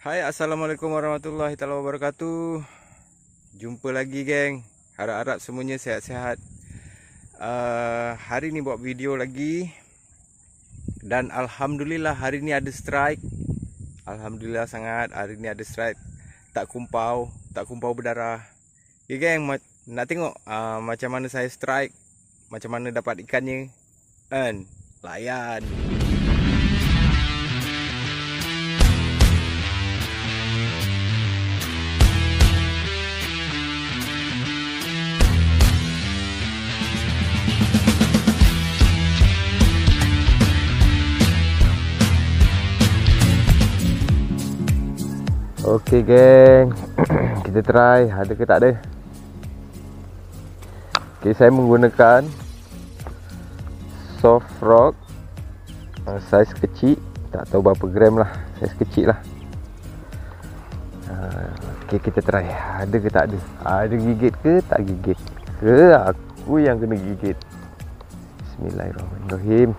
Hai Assalamualaikum warahmatullahi wabarakatuh. Jumpa lagi geng. Harap-harap semuanya sihat-sihat uh, Hari ni buat video lagi. Dan Alhamdulillah hari ni ada strike. Alhamdulillah sangat hari ni ada strike. Tak kumpau Tak kumpau berdarah. Ya geng nak tengok uh, macam mana saya strike Macam mana dapat ikannya? Kan? Layan Okey geng. Kita try. Ada ke tak ada? Okey saya menggunakan Soft rock. Uh, Saiz kecil. Tak tahu berapa gram lah. Saiz kecil lah. Uh, Okey kita try. Ada ke tak ada? Ada gigit ke tak gigit? Ke aku yang kena gigit? Bismillahirrahmanirrahim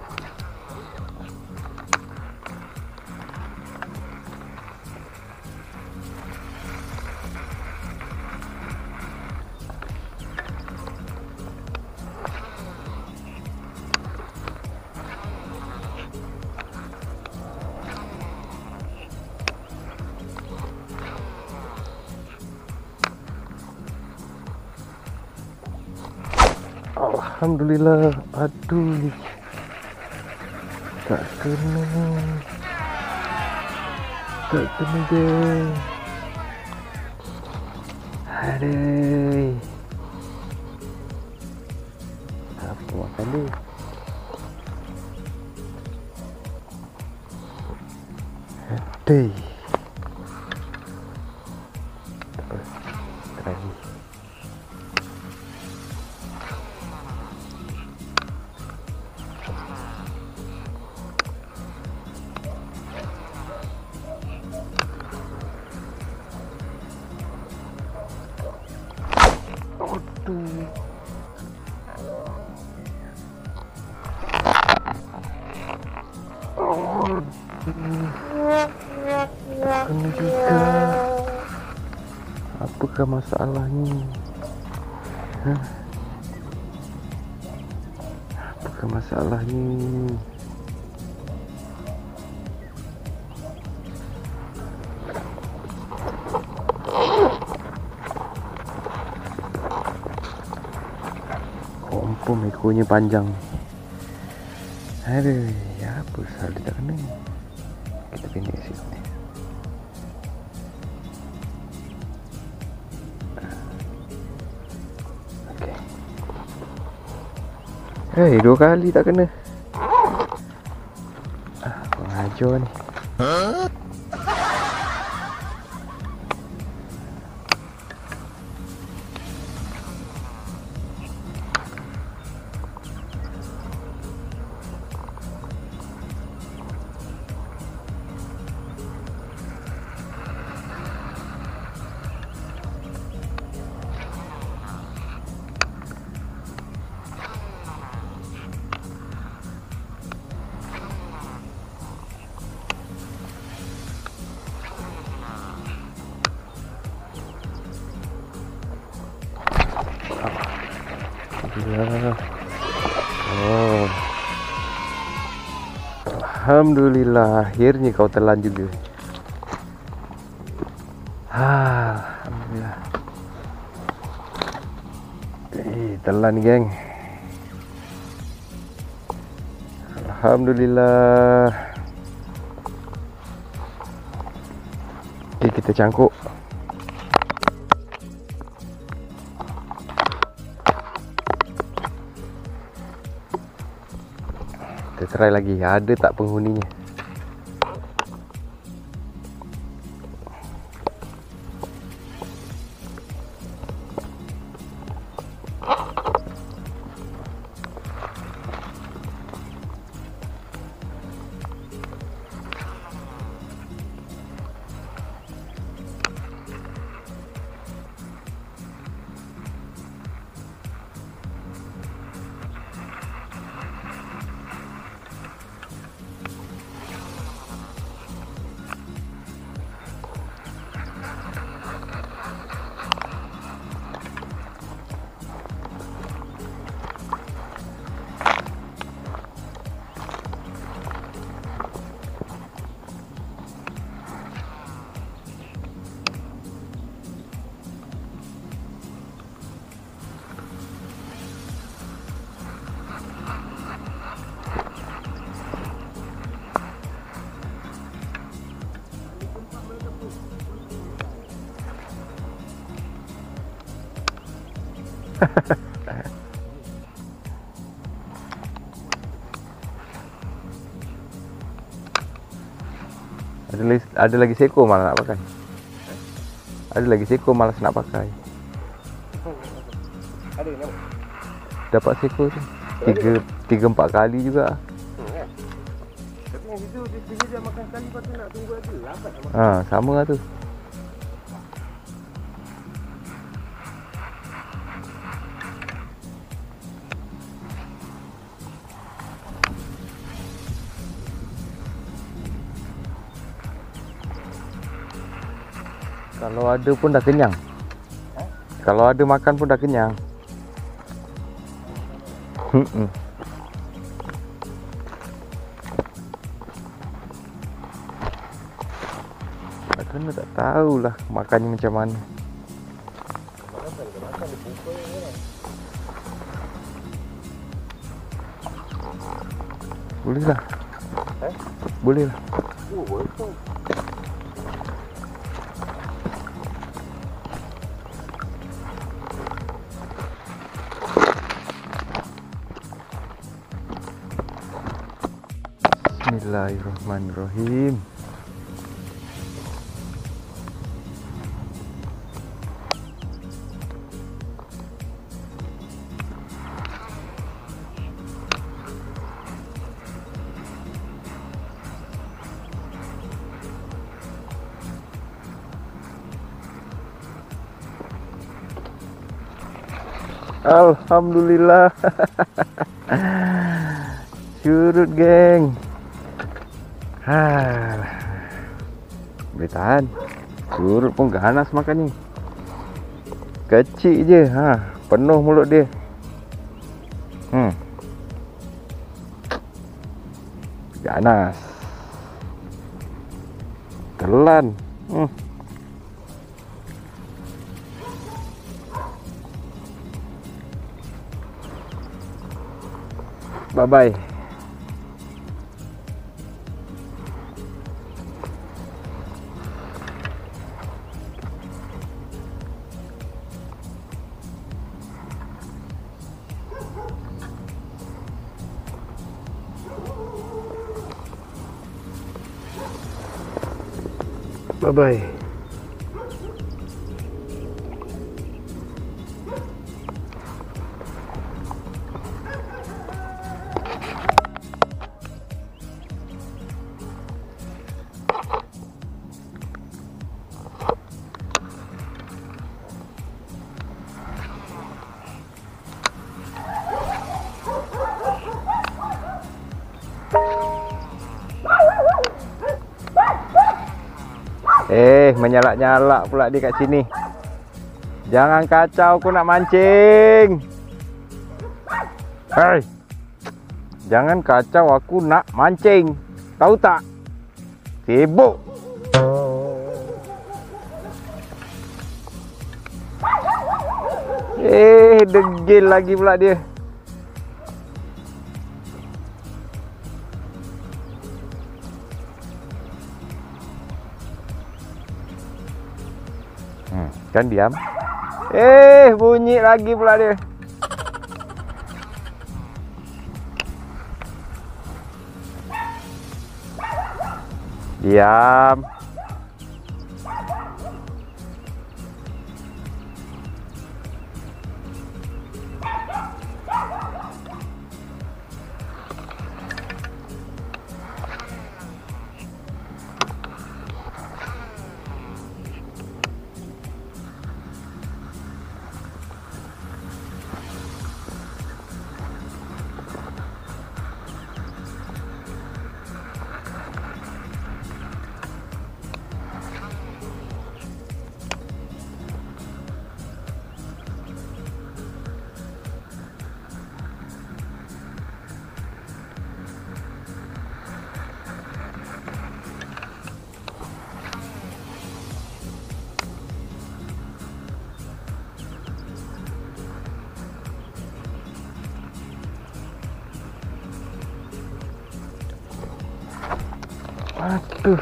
Alhamdulillah. Aduh Tak kena. Tak kena geng Aduh. Apa makan Aduh Aduh. Kena juga. Apakah masalahnya? Ha? Apakah masalahnya? Confirm ekornya panjang. Aduh Ya apa salah dia tak kena Kita pendek kat sini Okay Hei dua kali tak kena. Ah, pengajar ni Oh. Alhamdulillah akhirnya kau telan juga. Ha, alhamdulillah. Eh, telan geng. Alhamdulillah. Okay, kita cangkuk. Try lagi. Ada tak penghuninya ada lagi, ada lagi seko malah nak pakai. Ada lagi seko malas nak pakai. Ada. Dapat seko tu. Tiga, tiga empat kali juga. Tapi yang itu dia dia makan sekali lepas tu nak tunggu lagi. Lambat. Ha, sama lah tu. Kalau ada pun dah kenyang. Kalau ada makan pun dah kenyang. Hmm. Tak kena tak tahulah makannya macam mana. Boleh lah. Eh? Boleh lah. Oh. Bismillahirrahmanirrahim. Alhamdulillah. Curut geng. Boleh tahan. Curut pun ganas makan ni. Kecil je. Ha. Penuh mulut dia. Hmm. Ganas. Telan. Hmm. Bye bye. Menyalak-nyalak pula dia kat sini. Jangan kacau aku nak mancing. Hei. Jangan kacau aku nak mancing. Tahu tak? Sibuk. Eh, degil lagi pula dia. Kan diam. Eh, bunyi lagi pula dia. Diam. Tak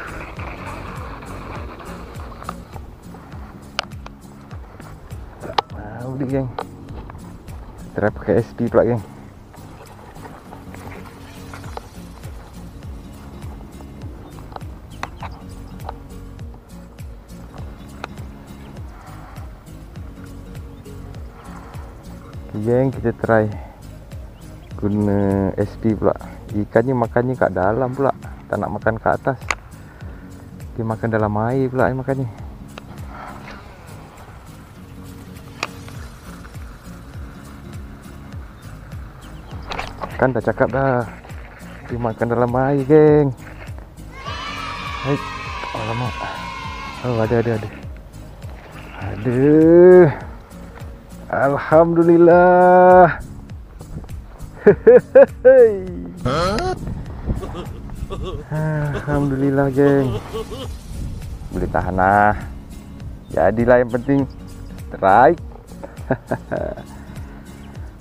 mau dia, geng. Try pakai SP pula geng. Geng kita try guna SP pula. Ikannya makannya kat dalam pula. Tak nak makan kat atas. Dia makan dalam air pula dia makannya. Kan dah cakap dah. Dia makan dalam air, geng. Hai. Alamak. Oh, ada ada ada. Ada. Alhamdulillah. Alhamdulillah, geng. Boleh tahan lah. Jadilah yang penting strike.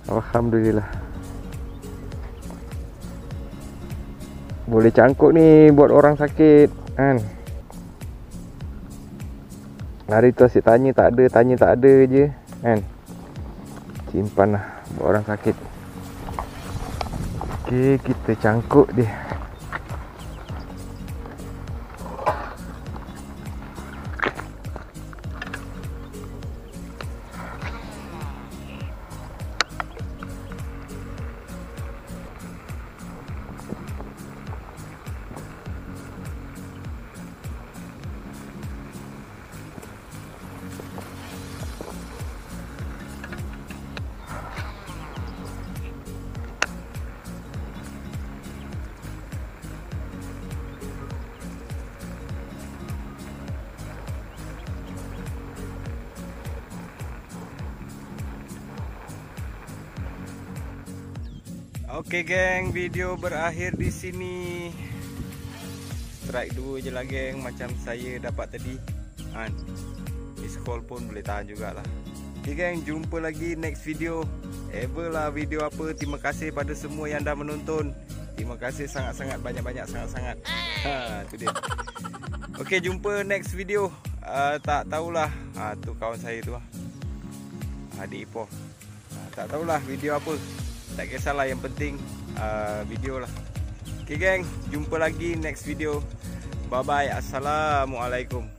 Alhamdulillah. Boleh cangkuk ni buat orang sakit kan. Hari tu asyik tanya tak ada, tanya tak ada je kan. Simpan lah buat orang sakit. Okey, kita cangkuk dia. Okey geng, video berakhir di sini. Strike dua je lah geng macam saya dapat tadi. Kan. Miss call pun boleh tahan jugalah. Okey geng, jumpa lagi next video. Ever lah video apa. Terima kasih pada semua yang dah menonton. Terima kasih sangat-sangat banyak-banyak sangat-sangat. Ha, tu dia. Okey, jumpa next video. Uh, tak tahulah. Ha, tu kawan saya tu lah. Adik Ipoh. Ha, tak tahulah video apa tak kisahlah yang penting uh, video lah. Ok geng. Jumpa lagi next video. Bye bye assalamualaikum